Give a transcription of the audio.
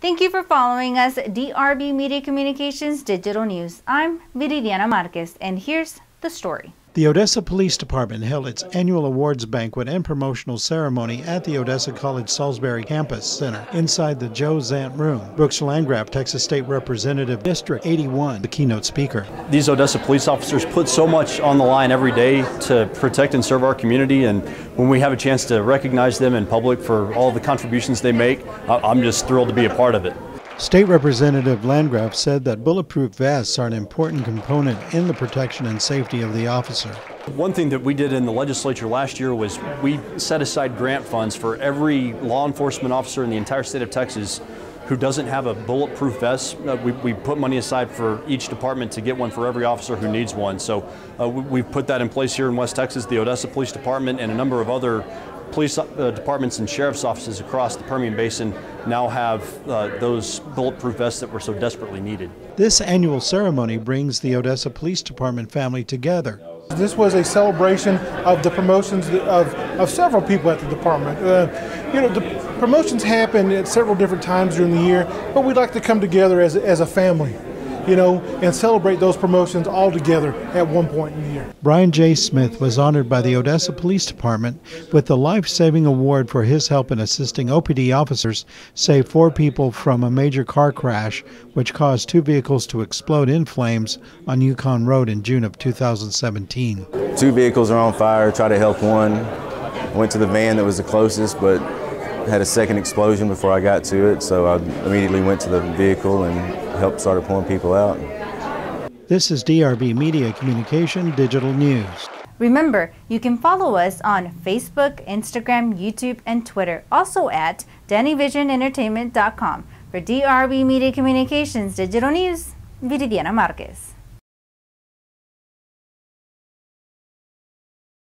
Thank you for following us, DRB Media Communications Digital News. I'm Viridiana Marquez, and here's the story. The Odessa Police Department held its annual awards banquet and promotional ceremony at the Odessa College Saulsbury Campus Center inside the Joe Zant Room. Brooks Landgraf, Texas State Representative District 81, the keynote speaker. These Odessa police officers put so much on the line every day to protect and serve our community, and when we have a chance to recognize them in public for all the contributions they make, I'm just thrilled to be a part of it. State Representative Landgraf said that bulletproof vests are an important component in the protection and safety of the officer. One thing that we did in the legislature last year was we set aside grant funds for every law enforcement officer in the entire state of Texas who doesn't have a bulletproof vest. Uh, we, we, put money aside for each department to get one for every officer who needs one. So uh, we, have put that in place here in West Texas. The Odessa Police Department and a number of other police uh, departments and sheriff's offices across the Permian Basin now have uh, those bulletproof vests that were so desperately needed. This annual ceremony brings the Odessa Police Department family together. This was a celebration of the promotions of, of several people at the department. Uh, you know, the promotions happen at several different times during the year, but we like to come together as, as a family you know, and celebrate those promotions all together at one point in the year. Brian J. Smith was honored by the Odessa Police Department with the Life Saving Award for his help in assisting OPD officers save four people from a major car crash which caused two vehicles to explode in flames on Yukon Road in June of 2017. Two vehicles are on fire, try to help one. Went to the van that was the closest, but had a second explosion before I got to it, so I immediately went to the vehicle and helped start pulling people out. This is DRB Media Communication Digital News. Remember, you can follow us on Facebook, Instagram, YouTube, and Twitter, also at DannyVisionEntertainment.com. For DRB Media Communications Digital News, Viridiana Marquez.